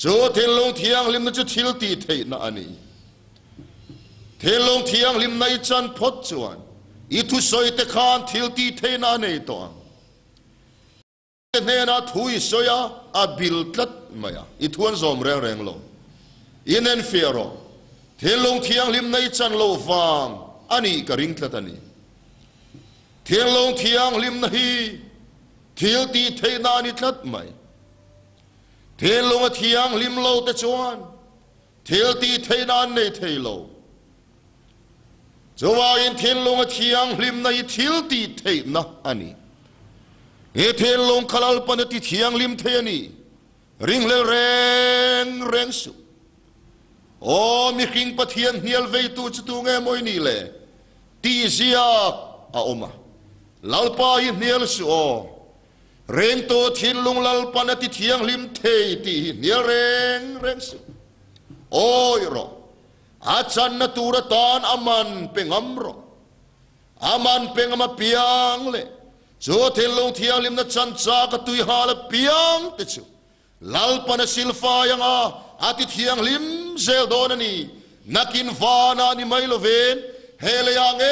จูเทลงเทียงลิมนะจูทิลตีเทนะอันนี้เทลงเทียงลิมนะอีจันพดจวนอีทุสอยเตคานทิลตีเทนะอันนี้ตัวเนนาทุยสอยอาบิลตัดมายาอีทวนซอมแรงแรงลงอินเอนเฟียร์เทลงเทียงลิมนะอีจันโลฟังอันนี้กระริงตัดอันนี้เทลงเทียงลิมนะฮีเทียวตีเทนานิทัดไหมเทลงเทียังลิมโลต่ชวนเทียวตีเทนานในเทโลจะว่าอินเทลงเทียังลิมในเทียวตีเทนะอันนี้เอเทลงคลาลปนติทียังลิมเทนี่ริงเลเรงเรงสุโอ้มีขิงปะเทียนเนียลเวตูจตุงเอมอยนี่เลยตีเสียอาอมาลาลปายเนเฮียลสุโอเร่งตัวทิ้งลงลลปนติเทียงลิมเทีตีเนียเร่งเร่งสิโอ้ยรออาจารย์นตูรตอนอามันเป็งอัมรออามันเป็งมาเปียงเลยจู่ทินลงเทียงลิมนัชันจากตุยฮาลเปียงติดชูลลปนสิลฟายังอาอาทิตเทียงลิมเซลโดนนี่นักินฟานานิไมโลเวนเฮเลยังเอ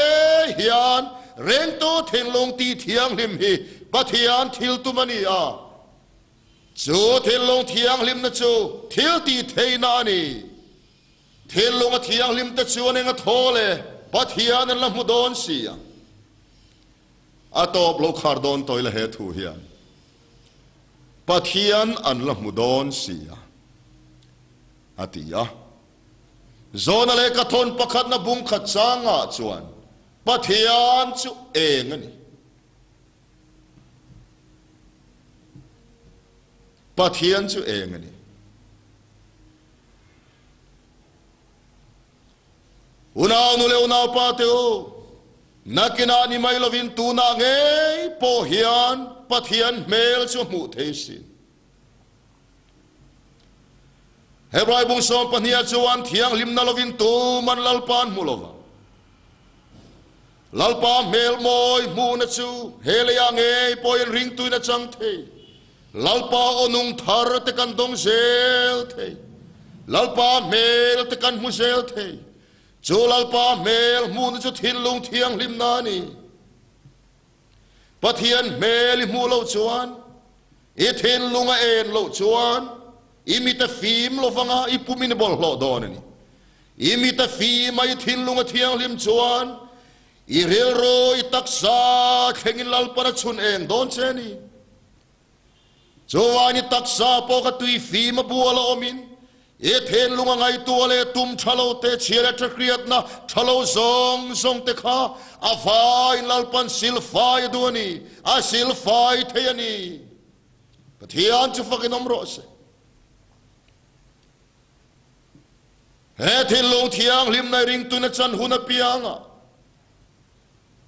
ฮยานเร่งตัวทิ้งลงตีเทียงลิมฮี bà thiang thiếu tu mani à chú thiên long thiang lim na chú thiếu ti thấy na ni thiên long thiang lim ta chú anh nghe thô lệ bà thiang nên làm đón si à à to block khar đón tôi là hết thu hiền bà thiang anh làm đón si à à ti à zon ale ka thon pakhat na bung khat changa chuan pathian chu eng ani hiền pathian chu eng ani una nu le una pa te o na kina ni mai lovin tu na nge hiền hian pathian mel chu mu the sin hebrai bung som pania chuan thiang lim na lovin tu man lalpan mu lova lalpa mel moi mu na chu helia nge poin ring tu na chang thei lalpa onung thar tekan dong sel te kan lalpa mel tekan mu sel te jo lalpa mel mun chu thin lung thiang lim na ni pathian mel mu lo chuan e thin lung a en lo chuan imita e fim lo vanga ipumin bol hlo don ni imita e fim ai thin lung a thiang lim chuan i e rel roi taksa khengin lalpa chun en don che ni Chowani taksa po ka tui fi ma bua la omin. E ten lunga ngai tua le tum thalo te chiele te kriat na thalo zong zong te kha. A fai lalpan sil fai duani. A sil fai te ani. Pathian chu fakin omro se. He tin lung thiang lim na ring tu na chan huna pianga.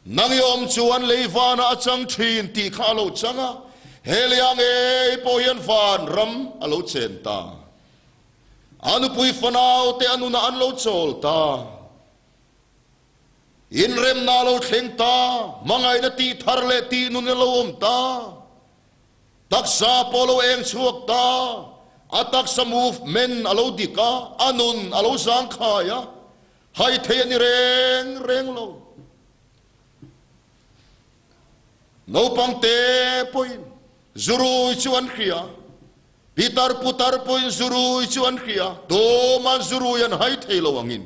Nang yom chuan leiva na achang thin ti kha lo changa. Heliang e po hian fan ram alo chenta ta. Anu pui fanao te anu na an cholta chol ta. In rem na lo thleng mangai na ti thar le ti nu ne lo om ta. Taksa polo eng chuak ta, atak sa movement alo di anun alo sang khaya. Hai thei ni reng reng lo. No pang te poin. zurui chuan khia pitar putar pui zurui chuan khia to ma zurui an hai thailo angin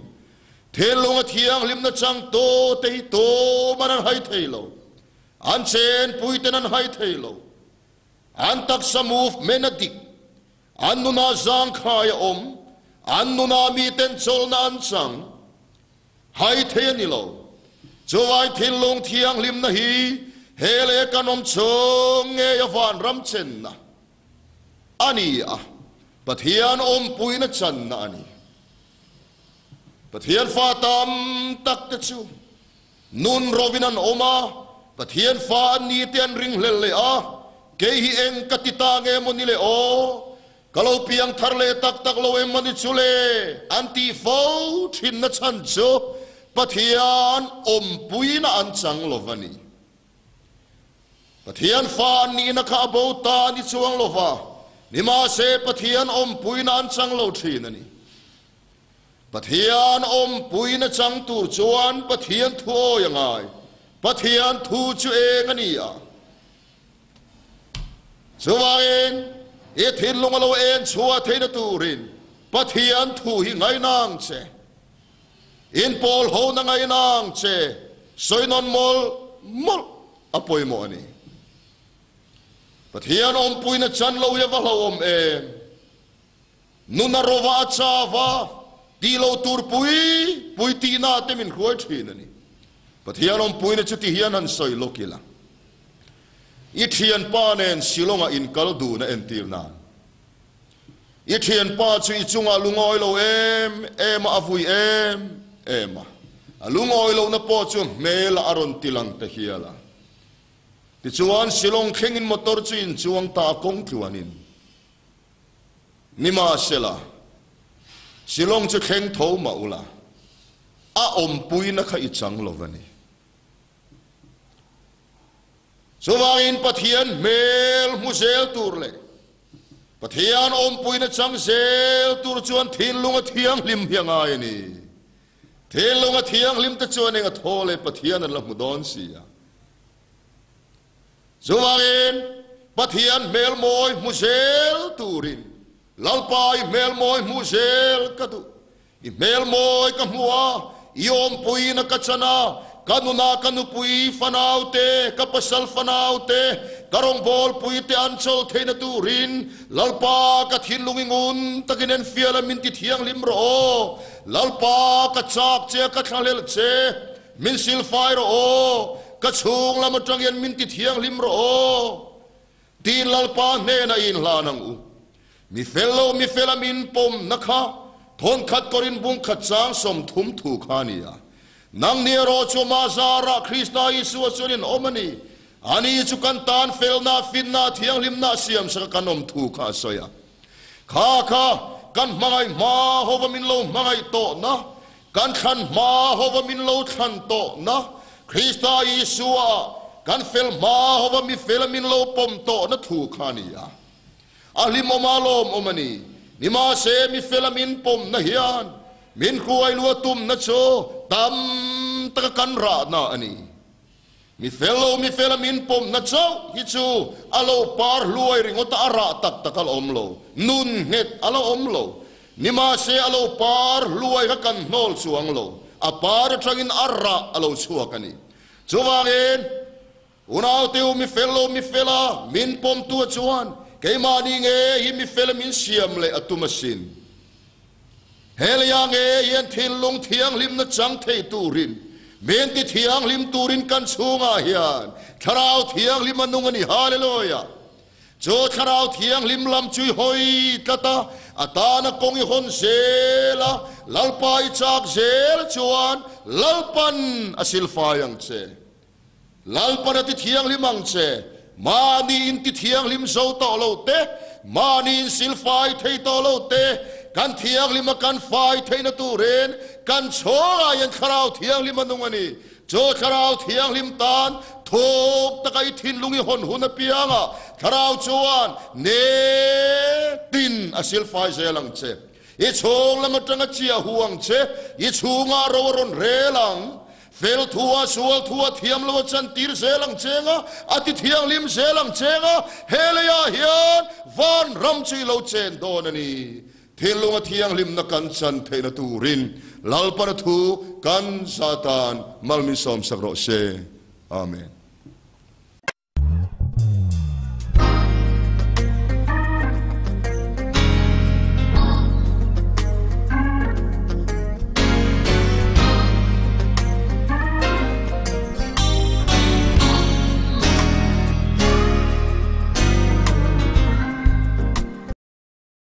thelo nga thiang lim na chang to te hi to man an hai lo, an chen pui puiten an hai lo. an tak samuf menadik an nuna zang khaya om an nuna mi ten chol na an chang hai thayani lo chowai thin long thiang lim na hi เฮเลกันมชงเงยฟานรำเชนนะอันนี้อ่ะปะเทียนอมปุยนะชันนะอันนี้ปะเทียนฟาตามตักตะชูนุนโรวินันโอมาปะเทียนฟาอันนี้เตียนริงเลเลอ่ะเกหีเองกติตาเงยมุนิเลโอกล่าวพียงทารเลตักตักลเอมันิชุเลอันตีโฟทินนัชันโซปะเทียนอมปุยนัอันสังโลวันี pathian fan ni na kha bo ta ni chuang lova ni ma se pathian om pui nan chang lo thin ani pathian om pui na chang tur chuan pathian thu o yangai pathian thu chu eng ani a chuwain e thin lung lo en chua thein turin pathian thu hi ngai nang che in pol ho na ngai nang che soinon mol mol apoimo ani But here no um puina chan e lo ye vala om e. Nuna rova cha va ti lo tur pui pui ti na te min khoi thina ni. But here no um puina chuti here nan soi lokila. It here an pa nen silonga in kal na en tir na. It here an pa chu i chunga lungoi lo em em avui em em. Alungoi lo na po chu mela aron tilang te hiala. Di juan silong kengin motor cuin juan takong tuanin. Nima sila. Silong cu keng tau maula. A om pui nak icang lovani. Suwangin patihan mel musel turle. patihan om pui nak cang sel tur cuan tinlung atiang lim yang aini. Tinlung atiang lim tu cuan yang atole patian adalah mudon siang. Zuwarin, batian melmoi musel turin, lalpai melmoi musel kadu, i melmoi kamua, i ompui na kacana, kanu na kanu pui fanaute, kapasal fanaute, karong bol pui te ancol te na turin, lalpa kathin lungingun, taginen fiala minti tiang limro, lalpa kacak ce kakalil ce, min silfairo o, oh. กระชูงละมันจังยันมินติเทียงลิมรอตีลลปาเนนอินลานังอูมิเฟลโลมิเฟลามินปมนะคะทนขัดกรินบุงขัดจางสมทุมถูกานียนังเนโรชมาซาระคริสตาอิสุสนินอมนีอันนี้จุกันตานเฟลนาฟินนาเทียงลิมนาเสียมสักกันอมถูกอาศยาข้าข้ากันมังไงมาฮวมินโลมังไงโตนะกันขันมาฮวมินโลขันโตนะ Krista Yeshua kan fel ma hova mi fel min lo pom to na thu khania ahli mo malom omani ni ma se mi fel min pom na hian min ku ai tum na cho tam ta kan ra na ani mi felo mi fel min pom na cho hi chu alo par luai ringo ara tak takal om nun net alo omlo lo ma se alo par luai ka kan nol chuang lo a par tangin arra alo chuakani chuwangin unaw tiu mi fello mi fela min pom tu chuan keima ni nge hi mi fel min siam le atuma sin hel yang e hian thin lung thiang lim na chang thei turin men ti thiang lim turin kan chunga hian tharau thiang lim anung ani hallelujah โจทราวเทียงลิมลำชุยหอยตะตาอาตานกงยคนเซลาลลปายจากเซลชวนลลปันอสิลฟายังเซลลปันติเทียงลิมังเซมานีอินติเทียงลิมโซตอโลเตมานีิสิลฟายเทตอโลเตกันเทียงลิมกันไฟเทนตูเรนกันโชรายันคราวเทียงลิมันตรงนี้โจทราวเทียงลิมตาน톡따가이틴룽이혼훈나삐앙아가라우조안네딘아실파이셀랑체이총랑어땅아지야후왕체이중아로워론레랑 fel thua sual thua thiam lo chan tir selang chenga ati thiang lim selang chenga helaya hian van ram chi lo chen donani thelunga thiang lim na kan chan theina turin lalpana thu kan satan malmi som sakro se amen